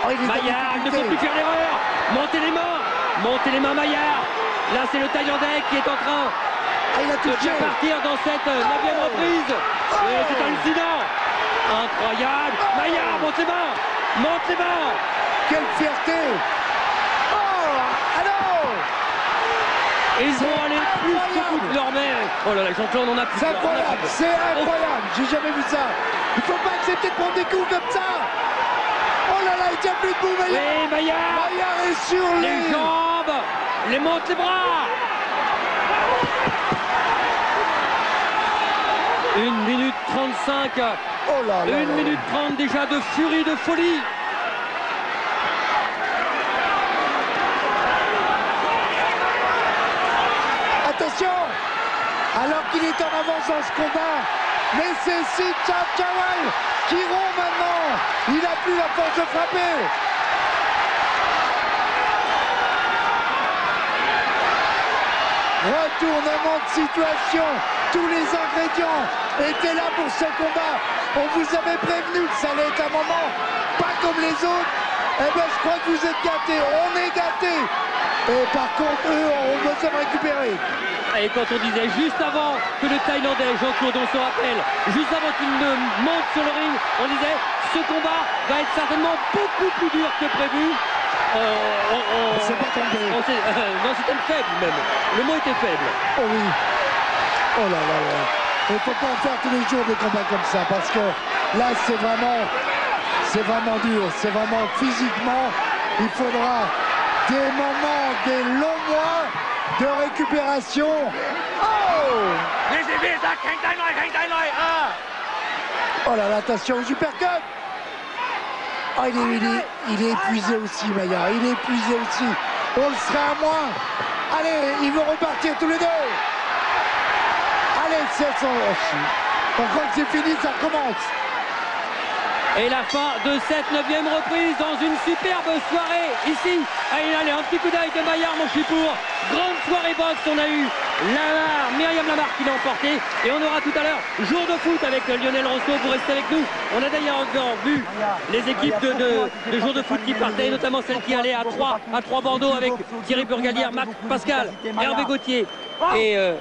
Oh, il Maillard, il ne faut plus faire l'erreur. Montez les mains, montez les mains Maillard. Là c'est le Thaïlandais qui est en train Ah, il a de partir dans cette euh, neuvième reprise. Et c'est hallucinant. Incroyable. Maillard, monte les mains. Monte les mains. Quelle fierté Oh ils vont aller plus bout de leur main. Oh là là, Jean-Claude, on a plus. C'est incroyable, c'est incroyable, j'ai jamais vu ça. Il faut pas accepter de prendre des coups comme ça. Là là, il tient plus debout, Maillard. Oui, Maillard. Maillard est sur lui. Les jambes. Les monte les bras. Une minute 35. Oh là là. Une minute 30 déjà de furie, de folie. Attention Alors qu'il est en avance dans ce combat, mais c'est Sitcha Chawal qui rompt maintenant. Il n'a plus la force de frapper. Retournement de situation. Tous les ingrédients étaient là pour ce combat. On vous avait prévenu que ça allait être un moment pas comme les autres. Eh bien, je crois que vous êtes gâtés. On est gâtés. Et par contre, eux ont besoin de récupérer. Et quand on disait juste avant que le Thaïlandais, Jean-Claude, on se rappelle, juste avant qu'il ne monte sur le ring, on disait ce combat va être certainement beaucoup plus dur que prévu. Euh, on- pas tombé. on euh, non, c'était faible même. Le mot était faible. Oh oui. Oh là là là. Il ne faut pas en faire tous les jours des combats comme ça parce que là c'est vraiment c'est vraiment dur. C'est vraiment physiquement il faudra des moments, des longs mois de récupération. Oh Oh là là, attention aux uppercuts Oh il est, il est, il est épuisé aussi Maillard, il est épuisé aussi. On le sera à moins. Allez, ils vont repartir tous les deux. Allez, c'est son... On croit que c'est fini, ça recommence. Et la fin de cette neuvième reprise dans une superbe soirée ici Inal. Et un petit coup d'œil de Maillard Monchipour. Grande soirée boxe, on a eu Lamar, Myriam Lamar qui l'a emporté. Et on aura tout à l'heure jour de foot avec Lionel Rousseau pour rester avec nous. On a d'ailleurs encore vu les équipes de, de, de jour de foot qui partaient, notamment celle qui allait à 3 à trois Bordeaux avec Thierry Burgalière, Marc Pascal, Hervé Gauthier. Et euh,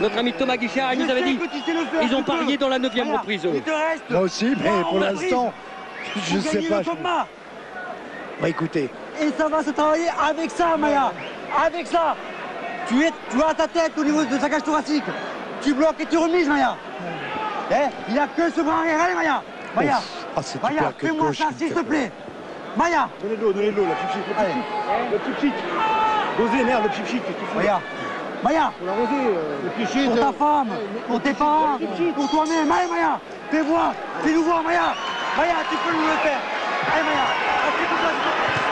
notre ami Thomas Guichard, il nous avait dit ils ont parié dans la neuvième reprise. eux. Moi aussi, mais pour l'instant, je pour sais pas. je-. Bah écoutez, Et ça va se travailler avec ça, Maya. Avec ça. Tu, es, tu as ta tête au niveau de sa cage thoracique. Tu bloques et tu remises, Maya. Eh, il n'y a que ce bras arrière. Allez, Maya. Maya. ah, c'est Maya, fais-moi ça, s'il te plaît. Maya Donnez de l'eau, donnez de l'eau, la le petit chic. Dosez, merde, le petit. Maya Maya Pour l'arroser, euh, le petit. Pour ta euh, femme, pour tes parents, pour toi-même. Allez Maya, fais voir, fais-nous voir Maya. Maya, tu peux nous le faire. Allez Maya, applique-toi, s'il te plaît.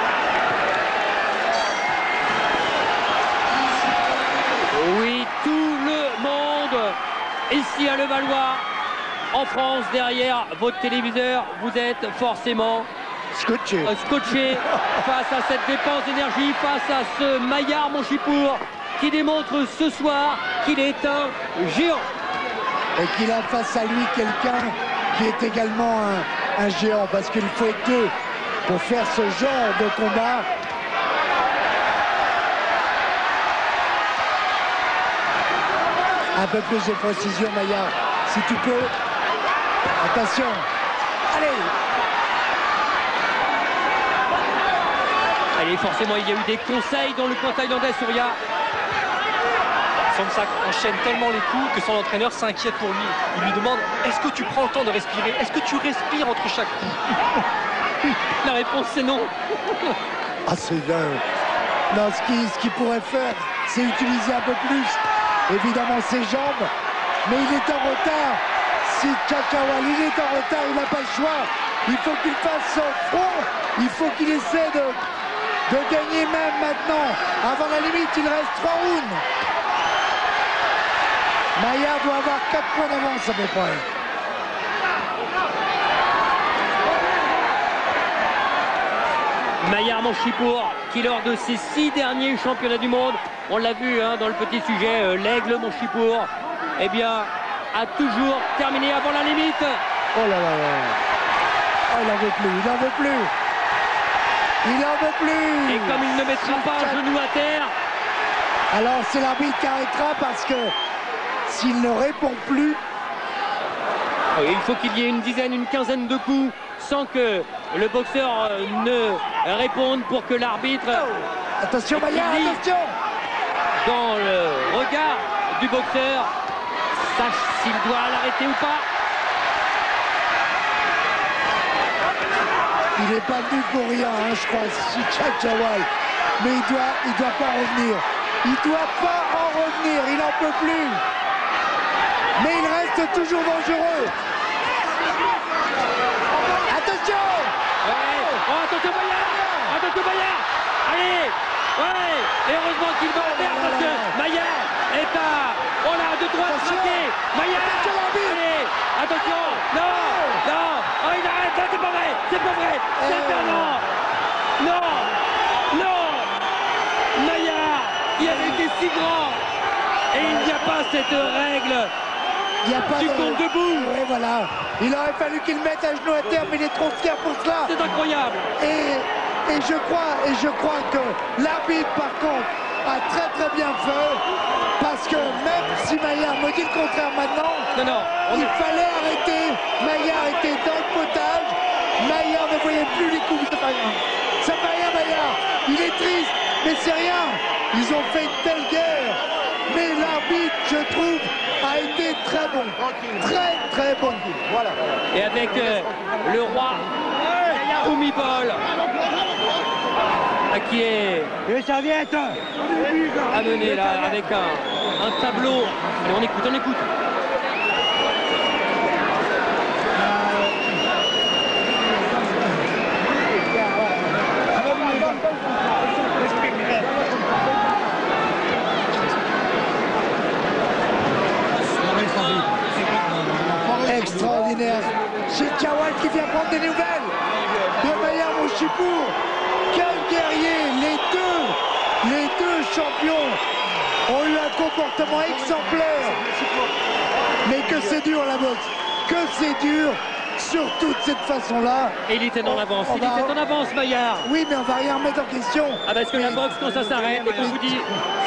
Oui, tout le monde ici à Levallois, en France, derrière votre téléviseur, vous êtes forcément Scotché. euh, scotché face à cette dépense d'énergie, face à ce Maillard Monchipour qui démontre ce soir qu'il est un géant. Et qu'il a face à lui quelqu'un qui est également un, un géant, parce qu'il faut être deux pour faire ce genre de combat. Un peu plus de précision, Maillard, si tu peux. Attention. Allez Allez, forcément, il y a eu des conseils dans le coin thaïlandais, Surya. Somsak enchaîne tellement les coups que son entraîneur s'inquiète pour lui. Il lui demande est-ce que tu prends le temps de respirer? Est-ce que tu respires entre chaque coup? La réponse, c'est non. Ah, c'est dingue. Non, ce qu'il ce qu'il pourrait faire, c'est utiliser un peu plus, évidemment, ses jambes. Mais il est en retard. Si Chakawal, il est en retard, il n'a pas le choix. Il faut qu'il fasse son front. Il faut qu'il essaie de, gagner même maintenant. Avant la limite, il reste trois rounds. Maillard doit avoir 4 points d'avance à peu près. Maillard Monchipour, qui lors de ses six derniers championnats du monde, on l'a vu hein, dans le petit sujet, euh, l'aigle Monchipour, eh bien, a toujours terminé avant la limite. Oh là là là. Oh, il n'en veut plus, il n'en veut plus. Il n'en veut plus. Et comme il ne mettra pas un genou à terre, Alors c'est l'arbitre qui arrêtera parce que s'il ne répond plus, oui, il faut qu'il y ait une dizaine, une quinzaine de coups sans que le boxeur euh, ne réponde pour que l'arbitre, attention Maillard, attention dans le regard du boxeur, sache s'il doit l'arrêter ou pas. Il n'est pas venu pour rien, hein, je crois, si Chachawal. Mais il doit, il doit pas revenir. Il doit pas en revenir, il n'en peut plus. Mais il reste toujours dangereux. Attention Ouais. Oh, attention Maillard Attention Maillard Allez Ouais Et heureusement qu'il va en faire parce que Maillard est à... Oh là, de droite Attention. traqué Maillard Attention, l'arbitre. Allez Attention. Non Non. Oh, il arrête c'est pas vrai C'est pas vrai. C'est Eh. Fernand Non Non. Maillard qui avait été si grand. Et il n'y a pas cette règle. Il n'y a pas Tu de... comptes debout. Voilà. Il aurait fallu qu'il mette un genou à terre, mais il est trop fier pour cela. C'est incroyable. Et, et je crois, et je crois que l'arbitre, par contre, a très très bien fait. Parce que même si Maillard me dit le contraire maintenant, Non, non on il fallait arrêter. Maillard était dans le potage. Maillard ne voyait plus les coups de Maillard. Ça fait rien, Maillard. Il est triste, mais c'est rien. Ils ont fait une telle guerre. Mais l'arbitre, je trouve, a été très bon. Très très bon. Voilà. Et avec euh, le roi Oumibol à qui est amené là avec un, un tableau. Allez, on écoute, on écoute. Extraordinaire. C'est Kawal qui vient prendre des nouvelles de Maillard Mouchipour. Quel guerrier Les deux, les deux champions ont eu un comportement exemplaire. Mais que c'est dur la boxe. Que c'est dur, surtout de cette façon-là. Et il était en avance. Il va- était en avance, Maillard. Oui, mais on va rien remettre en question. Ah parce que la boxe, quand ça s'arrête et qu'on vous dit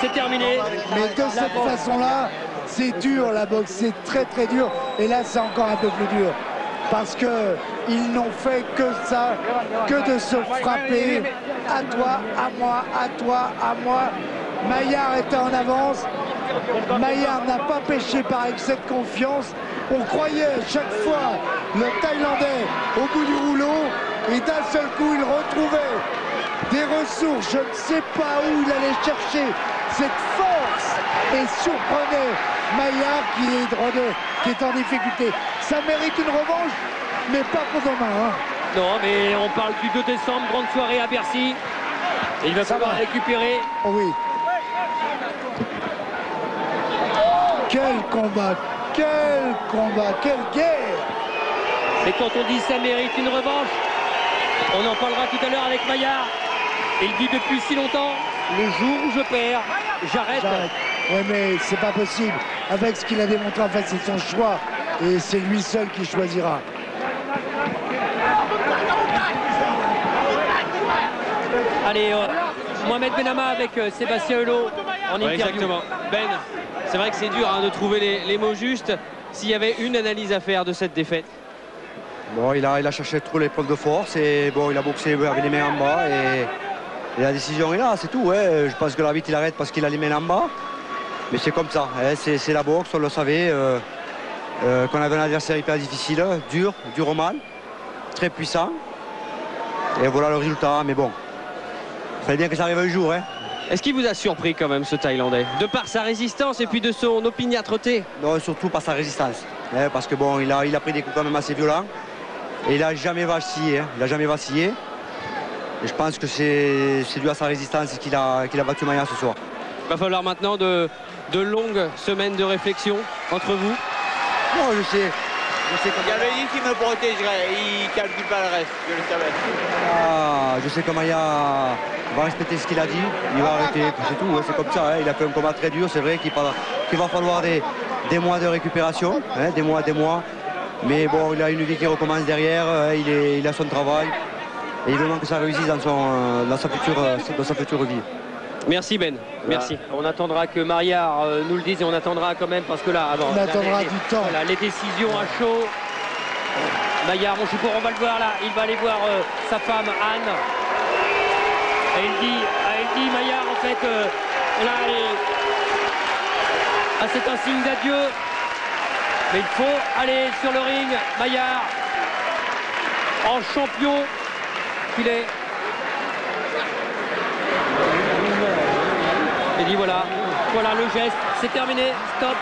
c'est terminé. Mais de cette façon-là, c'est dur la boxe, c'est très très dur. Et là, c'est encore un peu plus dur. Parce que ils n'ont fait que ça, que de se frapper à toi, à moi, à toi, à moi. Maillard était en avance. Maillard n'a pas pêché par excès de confiance. On croyait chaque fois le Thaïlandais au bout du rouleau. Et d'un seul coup, il retrouvait des ressources. Je ne sais pas où il allait chercher cette et surprenait Maillard qui est, qui est en difficulté. Ça mérite une revanche, mais pas pour demain. hein. Non, mais on parle du 2 décembre, grande soirée à Bercy. Et il va falloir récupérer. Oh oui. Quel combat, quel combat, quelle guerre Et quand on dit ça mérite une revanche, on en parlera tout à l'heure avec Maillard. Il dit depuis si longtemps, le jour où je perds, j'arrête. Ouais, mais c'est pas possible. Avec ce qu'il a démontré, en fait, c'est son choix. Et c'est lui seul qui choisira. Allez, euh, Mohamed Benama avec euh, Sébastien Hulot en Ouais, interview. exactement. Ben, c'est vrai que c'est dur hein, de trouver les, les mots justes. S'il y avait une analyse à faire de cette défaite. Bon, il a, il a cherché trop les preuves de force et bon, il a boxé avec les mains en bas et, et la décision est là, c'est tout. ouais. Je pense que l'arbitre il arrête parce qu'il a les mains en bas. Mais c'est comme ça, hein, c'est la boxe, on le savait. euh, euh, qu'on avait un adversaire hyper difficile, dur, dur au mal, très puissant. Et voilà le résultat, mais bon. Il fallait bien que ça arrive un jour. Hein. Est-ce qu'il vous a surpris quand même ce Thaïlandais? De par sa résistance et puis de son opiniâtreté? Non, surtout par sa résistance. hein, parce que bon, il a, il a pris des coups quand même assez violents. Et il n'a jamais vacillé. hein, il n'a jamais vacillé. Et je pense que c'est c'est dû à sa résistance qu'il a, qu'il a battu Maya ce soir. Il va falloir maintenant de, de longues semaines de réflexion entre vous. Non, je sais. Je sais Il avait dit qu'il me protégerait, il calcule pas le reste, je le savais. Ah, je sais que Maya va respecter ce qu'il a dit, il va arrêter, c'est tout, ouais, c'est comme ça. hein. Il a fait un combat très dur, c'est vrai qu'il va, falloir des, des mois de récupération, hein, des mois, des mois. Mais bon, il a une vie qui recommence derrière, hein, il, est, il a son travail. Et il veut que ça réussisse dans, son, euh, dans, sa, future, euh, dans sa future vie. Merci Ben, merci. Voilà. On attendra que Maillard euh, nous le dise et on attendra quand même parce que là, avant, On là, attendra les, du temps. voilà, les décisions à chaud. Maillard, mon on va le voir là. Il va aller voir euh, sa femme Anne. Et il dit, il dit Maillard en fait, euh, là, elle- ah, c'est un signe d'adieu. Mais il faut aller sur le ring. Maillard, en champion qu'il est. voilà, voilà le geste, c'est terminé, stop.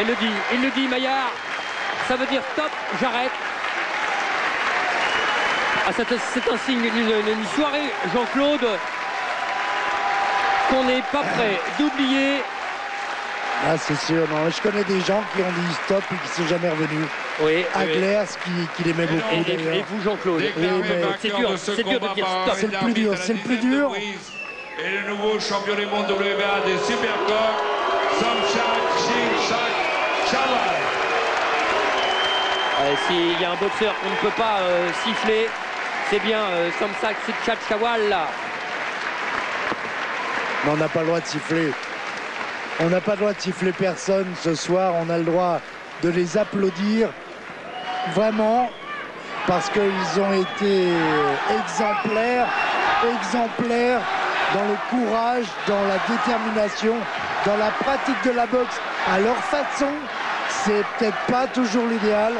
Il le dit, il le dit Maillard, ça veut dire stop, j'arrête. Ah, c'est un- signe, une soirée, Jean-Claude, qu'on n'est pas prêt d'oublier. Ah, c'est sûr. Non, je connais des gens qui ont dit stop et qui ne sont jamais revenus. Oui, Aglers, qui, qui l'aimait beaucoup. Et, et- d'ailleurs. et vous, Jean-Claude Oui, c'est dur, de ce c'est dur de dire stop. C'est le plus dur, c'est le plus dur. Et le nouveau champion du monde WBA des Supercorps, Samchak Shinchak Chawal. Euh, S'il y a un boxeur qu'on ne peut pas euh, siffler, c'est bien euh, Samsak Sitchat Chawal là. Mais on n'a pas le droit de siffler. On n'a pas le droit de siffler personne ce soir. On a le droit de les applaudir vraiment parce qu'ils ont été exemplaires, exemplaires dans le courage, dans la détermination, dans la pratique de la boxe à leur façon. C'est peut-être pas toujours l'idéal,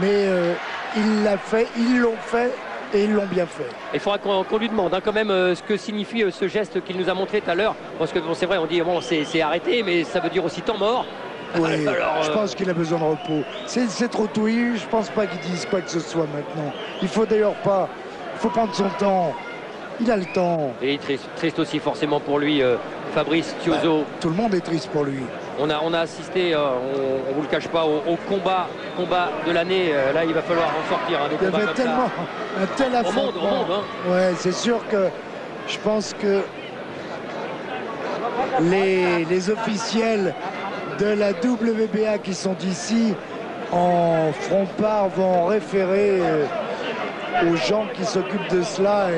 mais euh, ils l'ont fait, ils l'ont fait et ils l'ont bien fait. Il faudra qu'on lui demande hein, quand même euh, ce que signifie euh, ce geste qu'il nous a montré tout à l'heure. Parce que bon, c'est vrai, on dit bon, c'est arrêté, mais ça veut dire aussi temps mort. Oui, Alors, je euh, pense qu'il a besoin de repos. C'est trop tôt. Je pense pas qu'il dise quoi que ce soit maintenant. Il faut d'ailleurs pas. Il faut prendre son temps. Il a le temps. Et triste, triste aussi forcément pour lui, euh, Fabrice Tiozo. Tout le monde est triste pour lui. On a, on a assisté, euh, on, on vous le cache pas, au, au combat, combat de l'année. Euh, là, il va falloir en sortir. hein, des Il y avait tellement ça. un tel Au monde, au affrontement. monde, hein. Ouais, c'est sûr que je pense que les, les officiels de la WBA qui sont ici en feront part, vont référer euh, aux gens qui s'occupent de cela.